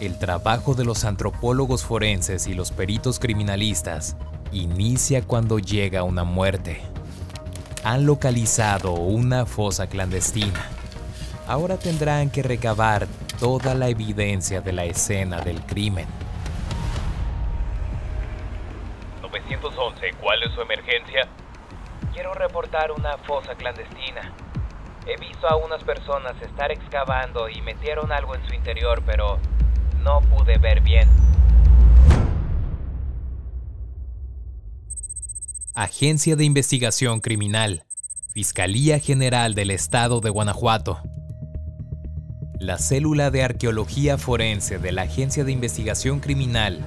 El trabajo de los antropólogos forenses y los peritos criminalistas inicia cuando llega una muerte. Han localizado una fosa clandestina. Ahora tendrán que recabar toda la evidencia de la escena del crimen. 911, ¿cuál es su emergencia? Quiero reportar una fosa clandestina. He visto a unas personas estar excavando y metieron algo en su interior, pero no pude ver bien. Agencia de Investigación Criminal, Fiscalía General del Estado de Guanajuato. La célula de arqueología forense de la Agencia de Investigación Criminal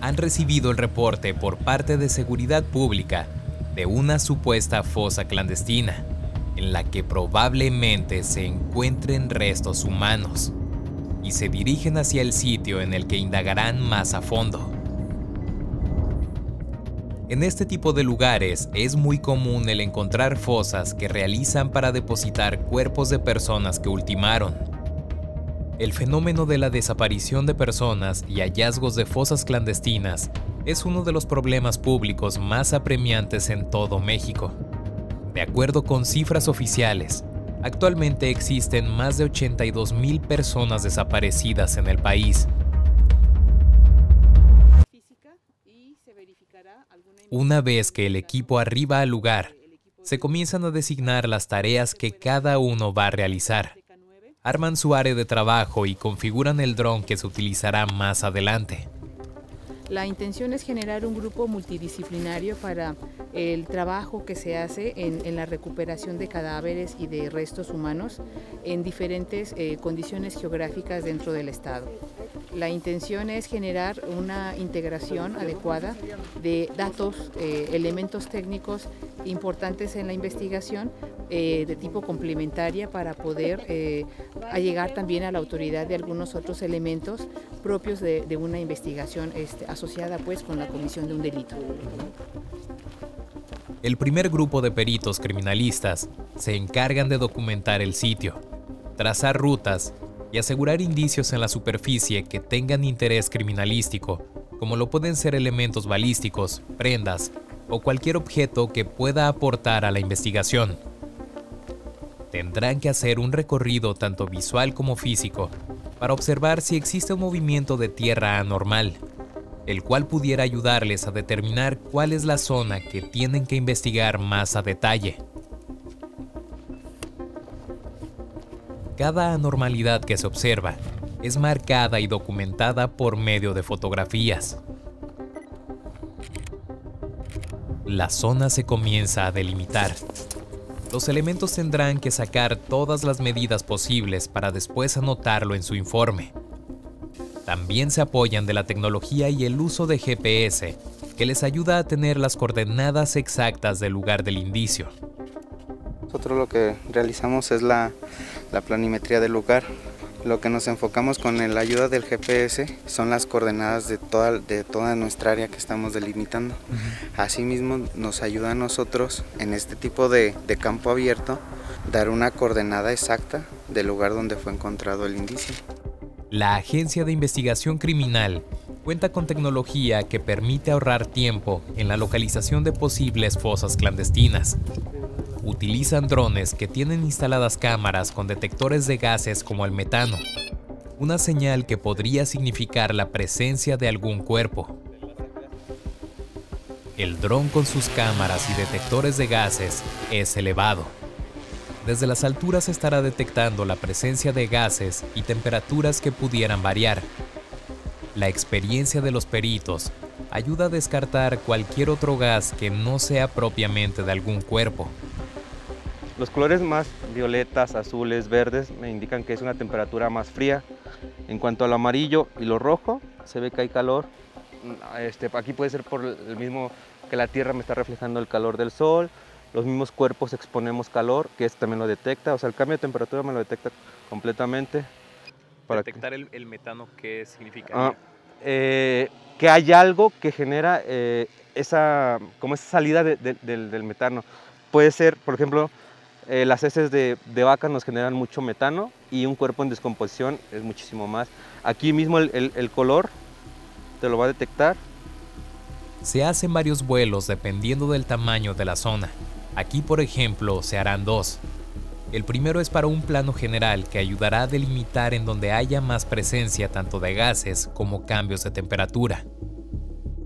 han recibido el reporte por parte de Seguridad Pública de una supuesta fosa clandestina en la que probablemente se encuentren restos humanos y se dirigen hacia el sitio en el que indagarán más a fondo. En este tipo de lugares es muy común el encontrar fosas que realizan para depositar cuerpos de personas que ultimaron. El fenómeno de la desaparición de personas y hallazgos de fosas clandestinas es uno de los problemas públicos más apremiantes en todo México. De acuerdo con cifras oficiales, actualmente existen más de 82 mil personas desaparecidas en el país. Una vez que el equipo arriba al lugar, se comienzan a designar las tareas que cada uno va a realizar. Arman su área de trabajo y configuran el dron que se utilizará más adelante. La intención es generar un grupo multidisciplinario para el trabajo que se hace en, la recuperación de cadáveres y de restos humanos en diferentes eh, condiciones geográficas dentro del Estado. La intención es generar una integración adecuada de datos, eh, elementos técnicos importantes en la investigación eh, de tipo complementaria para poder llegar también a la autoridad de algunos otros elementos propios de, una investigación este, asociada pues con la comisión de un delito. El primer grupo de peritos criminalistas se encargan de documentar el sitio, trazar rutas y asegurar indicios en la superficie que tengan interés criminalístico, como lo pueden ser elementos balísticos, prendas o cualquier objeto que pueda aportar a la investigación. Tendrán que hacer un recorrido tanto visual como físico para observar si existe un movimiento de tierra anormal, el cual pudiera ayudarles a determinar cuál es la zona que tienen que investigar más a detalle. Cada anormalidad que se observa es marcada y documentada por medio de fotografías. La zona se comienza a delimitar los elementos tendrán que sacar todas las medidas posibles para después anotarlo en su informe. También se apoyan de la tecnología y el uso de GPS, que les ayuda a tener las coordenadas exactas del lugar del indicio. Nosotros lo que realizamos es la, la planimetría del lugar, lo que nos enfocamos con la ayuda del GPS son las coordenadas de toda, de toda nuestra área que estamos delimitando. Asimismo nos ayuda a nosotros en este tipo de, de campo abierto dar una coordenada exacta del lugar donde fue encontrado el indicio. La Agencia de Investigación Criminal cuenta con tecnología que permite ahorrar tiempo en la localización de posibles fosas clandestinas utilizan drones que tienen instaladas cámaras con detectores de gases como el metano, una señal que podría significar la presencia de algún cuerpo. El dron con sus cámaras y detectores de gases es elevado. Desde las alturas estará detectando la presencia de gases y temperaturas que pudieran variar. La experiencia de los peritos ayuda a descartar cualquier otro gas que no sea propiamente de algún cuerpo. Los colores más violetas, azules, verdes me indican que es una temperatura más fría. En cuanto al amarillo y lo rojo, se ve que hay calor. Este, aquí puede ser por el mismo que la tierra me está reflejando el calor del sol. Los mismos cuerpos exponemos calor, que esto también lo detecta. O sea, el cambio de temperatura me lo detecta completamente. Para ¿Detectar el, metano qué significa? Ah, eh, que hay algo que genera eh, esa, como esa salida del metano. Puede ser, por ejemplo, Eh, las heces de, vaca nos generan mucho metano y un cuerpo en descomposición es muchísimo más. Aquí mismo el color te lo va a detectar. Se hacen varios vuelos dependiendo del tamaño de la zona. Aquí, por ejemplo, se harán dos. El primero es para un plano general que ayudará a delimitar en donde haya más presencia tanto de gases como cambios de temperatura.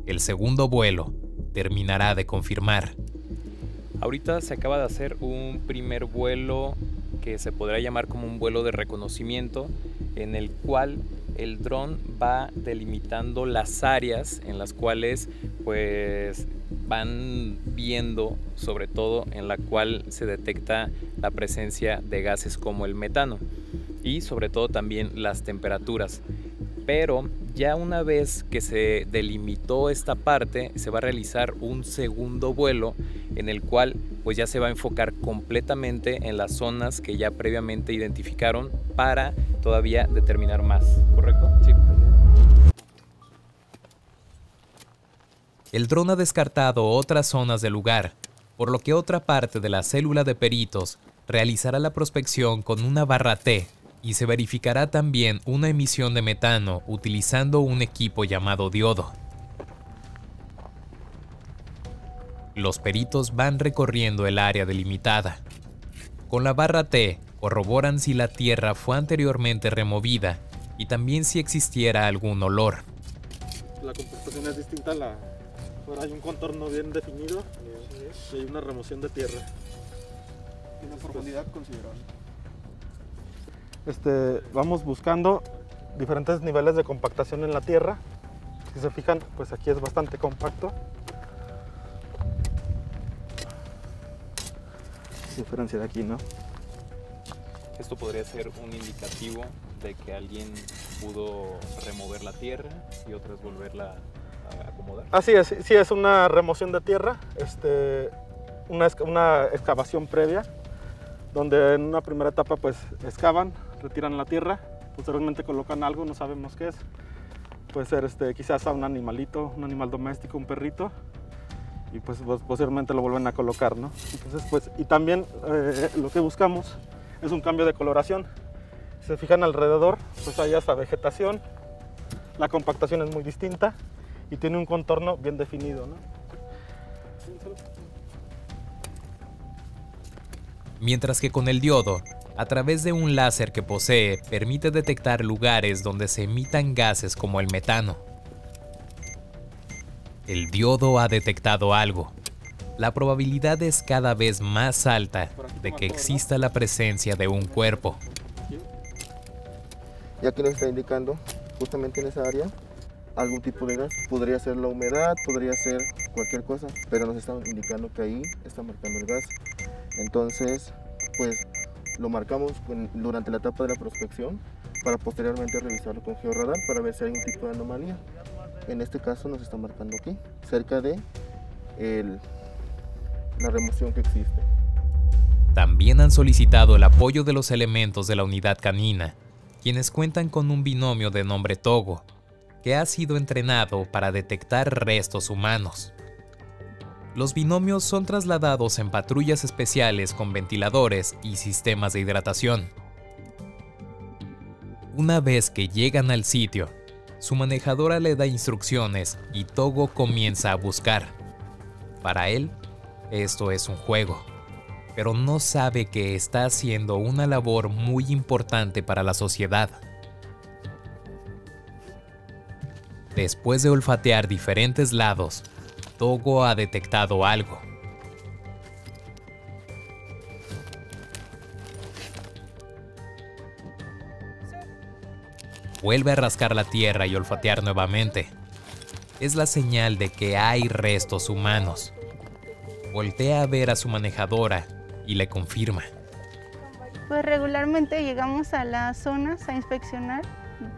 El segundo vuelo terminará de confirmar. Ahorita se acaba de hacer un primer vuelo que se podrá llamar como un vuelo de reconocimiento en el cual el dron va delimitando las áreas en las cuales pues van viendo sobre todo en la cual se detecta la presencia de gases como el metano y sobre todo también las temperaturas pero ya una vez que se delimitó esta parte, se va a realizar un segundo vuelo en el cual pues ya se va a enfocar completamente en las zonas que ya previamente identificaron para todavía determinar más, ¿correcto? Sí. El dron ha descartado otras zonas del lugar, por lo que otra parte de la célula de peritos realizará la prospección con una barra T y se verificará también una emisión de metano utilizando un equipo llamado diodo. Los peritos van recorriendo el área delimitada. Con la barra T corroboran si la tierra fue anteriormente removida y también si existiera algún olor. La composición es distinta, la... ahora hay un contorno bien definido y hay una remoción de tierra. ¿Y la profundidad considerable? Este, vamos buscando diferentes niveles de compactación en la tierra. Si se fijan, pues aquí es bastante compacto. Diferencia de aquí, ¿no? Esto podría ser un indicativo de que alguien pudo remover la tierra y otras volverla a acomodar. Así es, sí es una remoción de tierra, este, una, una excavación previa, donde en una primera etapa pues excavan, retiran la tierra, posteriormente colocan algo, no sabemos qué es. Puede ser este, quizás a un animalito, un animal doméstico, un perrito, y pues, pues posteriormente lo vuelven a colocar, ¿no? Entonces, pues, y también eh, lo que buscamos es un cambio de coloración. Si se fijan alrededor, pues hay esa vegetación, la compactación es muy distinta y tiene un contorno bien definido, ¿no? Mientras que con el diodo a través de un láser que posee, permite detectar lugares donde se emitan gases como el metano. El diodo ha detectado algo. La probabilidad es cada vez más alta de que exista la presencia de un cuerpo. Y aquí nos está indicando, justamente en esa área, algún tipo de gas. Podría ser la humedad, podría ser cualquier cosa, pero nos está indicando que ahí está marcando el gas. Entonces, pues lo marcamos durante la etapa de la prospección para posteriormente revisarlo con georradar para ver si hay un tipo de anomalía. En este caso nos está marcando aquí, cerca de la remoción que existe. También han solicitado el apoyo de los elementos de la unidad canina, quienes cuentan con un binomio de nombre Togo, que ha sido entrenado para detectar restos humanos. Los binomios son trasladados en patrullas especiales con ventiladores y sistemas de hidratación. Una vez que llegan al sitio, su manejadora le da instrucciones y Togo comienza a buscar. Para él, esto es un juego, pero no sabe que está haciendo una labor muy importante para la sociedad. Después de olfatear diferentes lados, Togo ha detectado algo. Vuelve a rascar la tierra y olfatear nuevamente. Es la señal de que hay restos humanos. Voltea a ver a su manejadora y le confirma. Pues regularmente llegamos a las zonas a inspeccionar,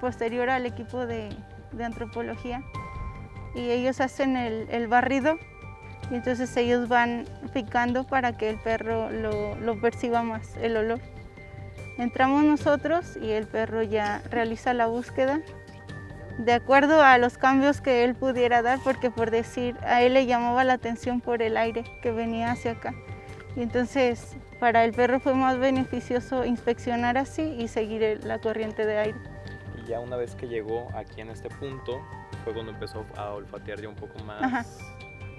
posterior al equipo de, antropología y ellos hacen el, barrido y entonces ellos van picando para que el perro lo, perciba más, el olor. Entramos nosotros y el perro ya realiza la búsqueda de acuerdo a los cambios que él pudiera dar, porque por decir, a él le llamaba la atención por el aire que venía hacia acá. Y entonces para el perro fue más beneficioso inspeccionar así y seguir la corriente de aire. Y ya una vez que llegó aquí en este punto, fue cuando empezó a olfatear ya un poco más,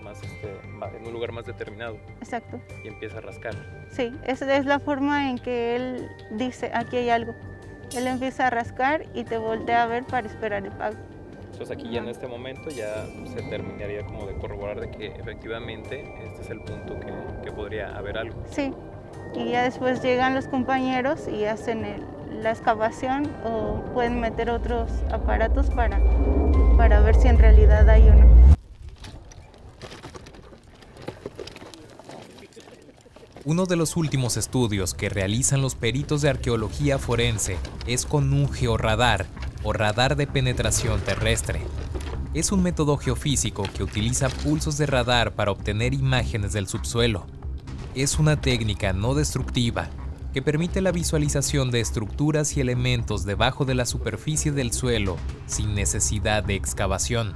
más este, en un lugar más determinado. Exacto. Y empieza a rascar. Sí, esa es la forma en que él dice, aquí hay algo. Él empieza a rascar y te voltea a ver para esperar el pago. Entonces aquí ya en este momento ya se terminaría como de corroborar de que efectivamente este es el punto que, que podría haber algo. Sí, y ya después llegan los compañeros y hacen la excavación o pueden meter otros aparatos para, para ver si en realidad hay uno. Uno de los últimos estudios que realizan los peritos de arqueología forense es con un georradar o radar de penetración terrestre. Es un método geofísico que utiliza pulsos de radar para obtener imágenes del subsuelo es una técnica no destructiva que permite la visualización de estructuras y elementos debajo de la superficie del suelo sin necesidad de excavación.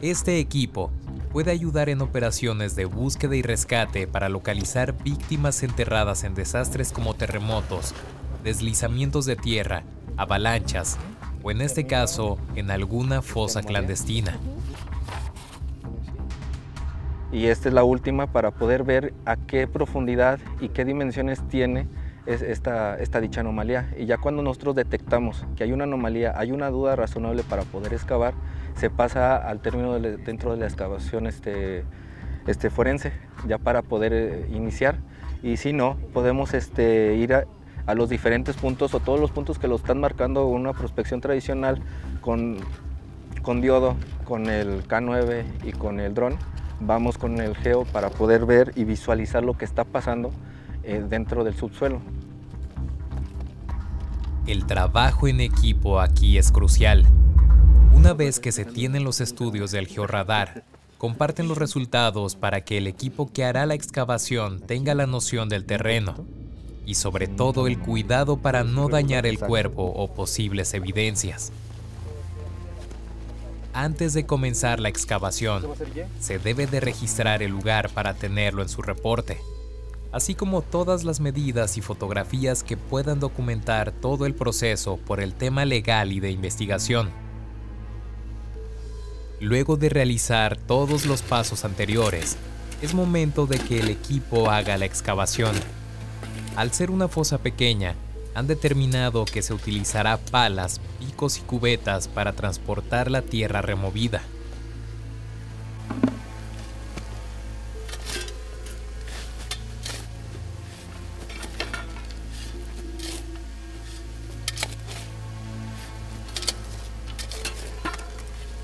Este equipo puede ayudar en operaciones de búsqueda y rescate para localizar víctimas enterradas en desastres como terremotos, deslizamientos de tierra, avalanchas o en este caso en alguna fosa clandestina y esta es la última para poder ver a qué profundidad y qué dimensiones tiene esta, dicha anomalía. Y ya cuando nosotros detectamos que hay una anomalía, hay una duda razonable para poder excavar, se pasa al término dentro de la excavación este, este forense, ya para poder eh, iniciar. Y si no, podemos este, ir a, a, los diferentes puntos o todos los puntos que lo están marcando una prospección tradicional con, con diodo, con el K9 y con el dron vamos con el geo para poder ver y visualizar lo que está pasando eh, dentro del subsuelo. El trabajo en equipo aquí es crucial. Una vez que se tienen los estudios del georradar, comparten los resultados para que el equipo que hará la excavación tenga la noción del terreno y sobre todo el cuidado para no dañar el cuerpo o posibles evidencias. Antes de comenzar la excavación, se debe de registrar el lugar para tenerlo en su reporte, así como todas las medidas y fotografías que puedan documentar todo el proceso por el tema legal y de investigación. Luego de realizar todos los pasos anteriores, es momento de que el equipo haga la excavación. Al ser una fosa pequeña, han determinado que se utilizará palas, picos y cubetas para transportar la tierra removida.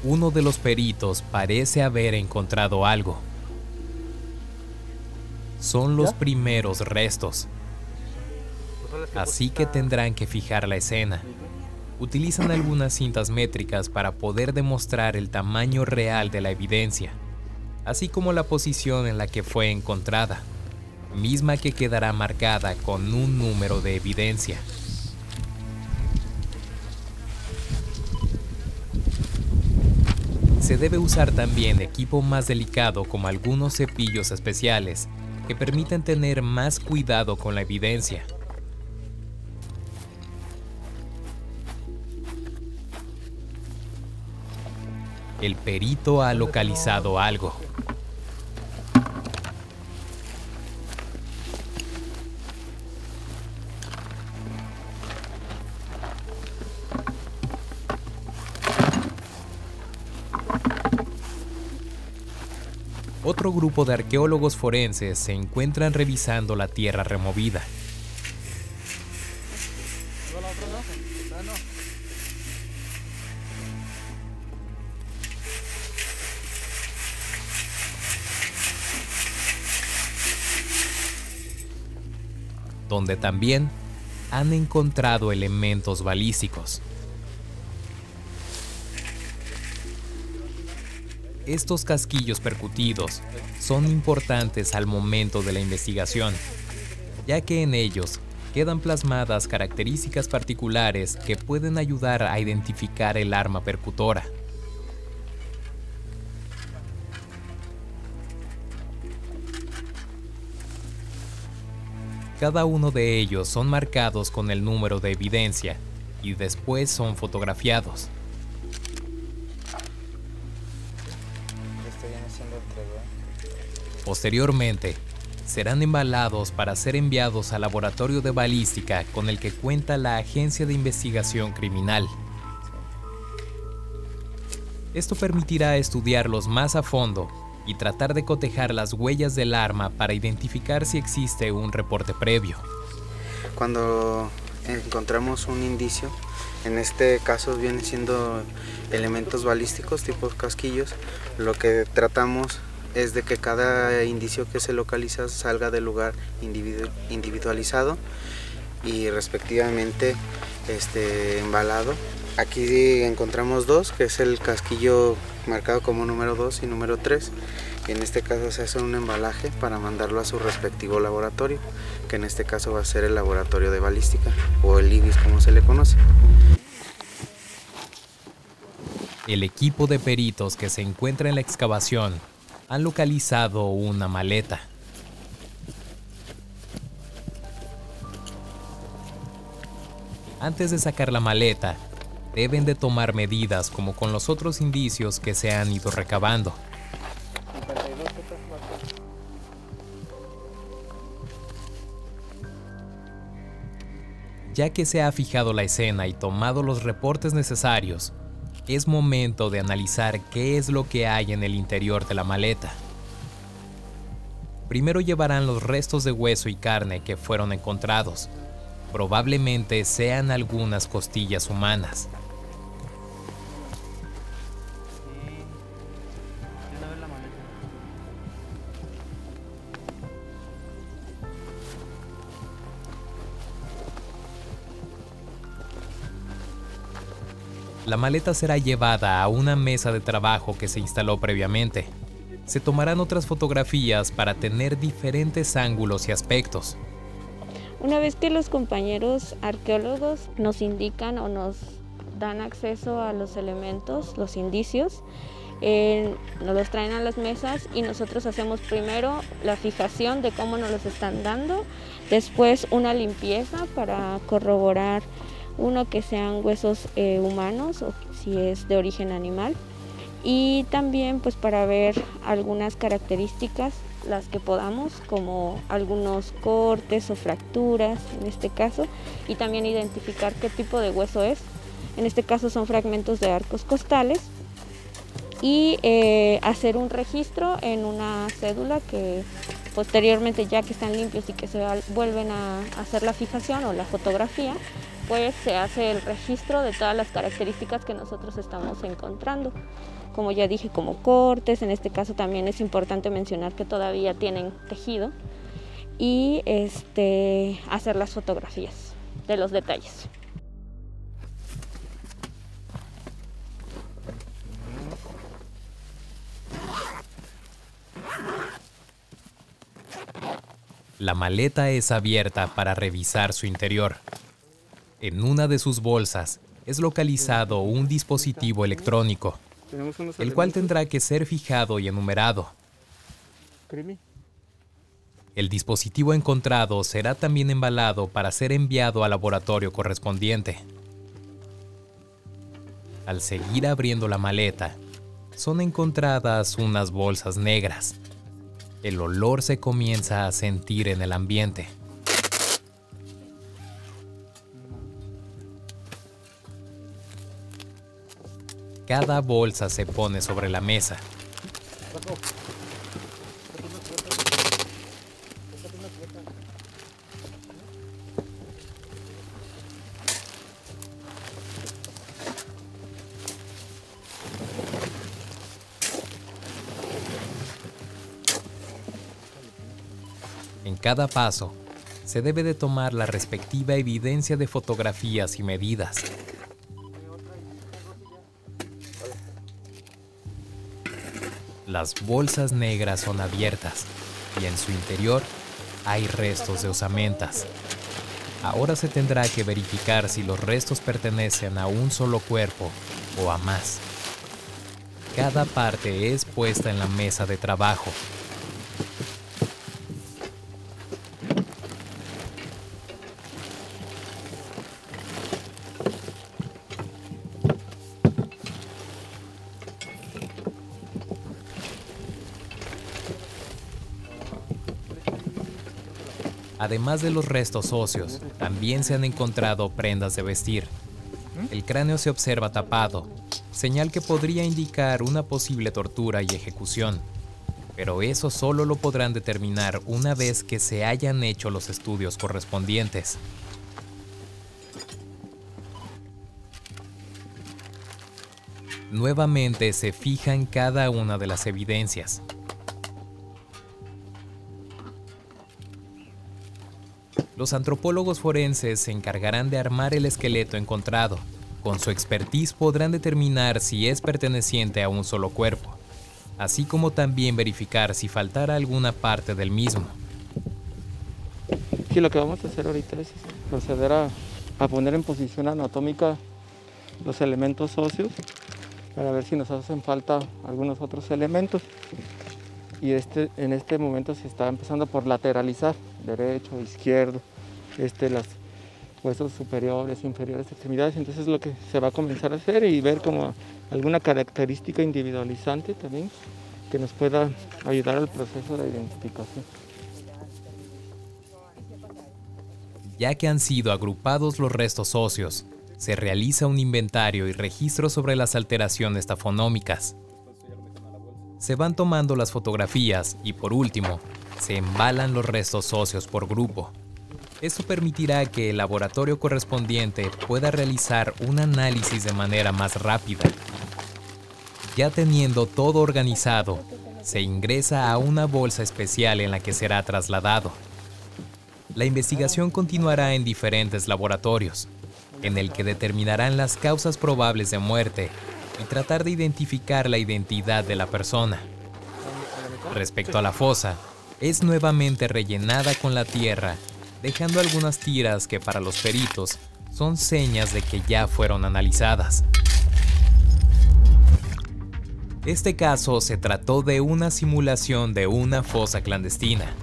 Uno de los peritos parece haber encontrado algo. Son los primeros restos. Así que tendrán que fijar la escena. Utilizan algunas cintas métricas para poder demostrar el tamaño real de la evidencia, así como la posición en la que fue encontrada, misma que quedará marcada con un número de evidencia. Se debe usar también equipo más delicado como algunos cepillos especiales que permiten tener más cuidado con la evidencia. El perito ha localizado algo. Otro grupo de arqueólogos forenses se encuentran revisando la tierra removida. Donde también han encontrado elementos balísticos. Estos casquillos percutidos son importantes al momento de la investigación, ya que en ellos quedan plasmadas características particulares que pueden ayudar a identificar el arma percutora. Cada uno de ellos son marcados con el número de evidencia y después son fotografiados. Posteriormente, serán embalados para ser enviados al laboratorio de balística con el que cuenta la Agencia de Investigación Criminal. Esto permitirá estudiarlos más a fondo y tratar de cotejar las huellas del arma para identificar si existe un reporte previo. Cuando encontramos un indicio, en este caso vienen siendo elementos balísticos tipo casquillos, lo que tratamos es de que cada indicio que se localiza salga del lugar individualizado y respectivamente este, embalado. Aquí encontramos dos, que es el casquillo marcado como número 2 y número 3. En este caso se hace un embalaje para mandarlo a su respectivo laboratorio, que en este caso va a ser el laboratorio de balística o el IBIS como se le conoce. El equipo de peritos que se encuentra en la excavación han localizado una maleta. Antes de sacar la maleta, deben de tomar medidas como con los otros indicios que se han ido recabando. Ya que se ha fijado la escena y tomado los reportes necesarios, es momento de analizar qué es lo que hay en el interior de la maleta. Primero llevarán los restos de hueso y carne que fueron encontrados. Probablemente sean algunas costillas humanas. La maleta será llevada a una mesa de trabajo que se instaló previamente. Se tomarán otras fotografías para tener diferentes ángulos y aspectos. Una vez que los compañeros arqueólogos nos indican o nos dan acceso a los elementos, los indicios, eh, nos los traen a las mesas y nosotros hacemos primero la fijación de cómo nos los están dando, después una limpieza para corroborar uno que sean huesos eh, humanos o si es de origen animal. Y también pues para ver algunas características las que podamos como algunos cortes o fracturas en este caso. Y también identificar qué tipo de hueso es. En este caso son fragmentos de arcos costales. Y eh, hacer un registro en una cédula que posteriormente ya que están limpios y que se vuelven a hacer la fijación o la fotografía pues se hace el registro de todas las características que nosotros estamos encontrando. Como ya dije, como cortes, en este caso también es importante mencionar que todavía tienen tejido y este, hacer las fotografías de los detalles. La maleta es abierta para revisar su interior. En una de sus bolsas es localizado un dispositivo electrónico, el cual tendrá que ser fijado y enumerado. El dispositivo encontrado será también embalado para ser enviado al laboratorio correspondiente. Al seguir abriendo la maleta, son encontradas unas bolsas negras. El olor se comienza a sentir en el ambiente. Cada bolsa se pone sobre la mesa. Cada paso, se debe de tomar la respectiva evidencia de fotografías y medidas. Las bolsas negras son abiertas y en su interior hay restos de osamentas. Ahora se tendrá que verificar si los restos pertenecen a un solo cuerpo o a más. Cada parte es puesta en la mesa de trabajo. Además de los restos óseos, también se han encontrado prendas de vestir. El cráneo se observa tapado, señal que podría indicar una posible tortura y ejecución. Pero eso solo lo podrán determinar una vez que se hayan hecho los estudios correspondientes. Nuevamente se fijan cada una de las evidencias. Los antropólogos forenses se encargarán de armar el esqueleto encontrado. Con su expertise podrán determinar si es perteneciente a un solo cuerpo, así como también verificar si faltara alguna parte del mismo. Sí, lo que vamos a hacer ahorita es proceder a, a poner en posición anatómica los elementos óseos para ver si nos hacen falta algunos otros elementos. Y este, en este momento se está empezando por lateralizar, derecho, izquierdo, este, los huesos superiores, inferiores, extremidades. Entonces es lo que se va a comenzar a hacer y ver como alguna característica individualizante también que nos pueda ayudar al proceso de identificación. Ya que han sido agrupados los restos óseos, se realiza un inventario y registro sobre las alteraciones tafonómicas. Se van tomando las fotografías y por último, se embalan los restos óseos por grupo. Esto permitirá que el laboratorio correspondiente pueda realizar un análisis de manera más rápida. Ya teniendo todo organizado, se ingresa a una bolsa especial en la que será trasladado. La investigación continuará en diferentes laboratorios, en el que determinarán las causas probables de muerte y tratar de identificar la identidad de la persona. Respecto a la fosa, es nuevamente rellenada con la tierra, dejando algunas tiras que para los peritos son señas de que ya fueron analizadas. Este caso se trató de una simulación de una fosa clandestina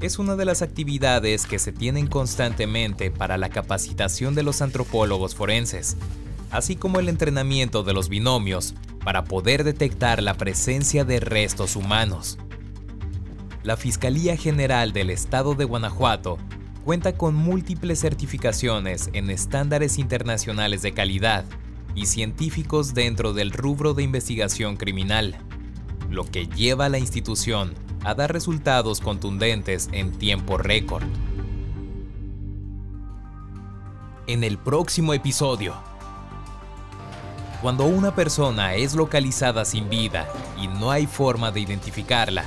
es una de las actividades que se tienen constantemente para la capacitación de los antropólogos forenses, así como el entrenamiento de los binomios para poder detectar la presencia de restos humanos. La Fiscalía General del Estado de Guanajuato cuenta con múltiples certificaciones en estándares internacionales de calidad y científicos dentro del rubro de investigación criminal, lo que lleva a la institución a dar resultados contundentes en tiempo récord. En el próximo episodio, cuando una persona es localizada sin vida y no hay forma de identificarla,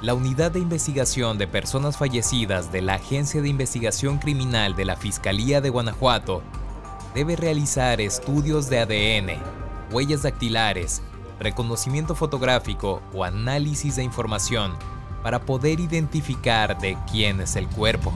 la Unidad de Investigación de Personas Fallecidas de la Agencia de Investigación Criminal de la Fiscalía de Guanajuato debe realizar estudios de ADN, huellas dactilares reconocimiento fotográfico o análisis de información para poder identificar de quién es el cuerpo.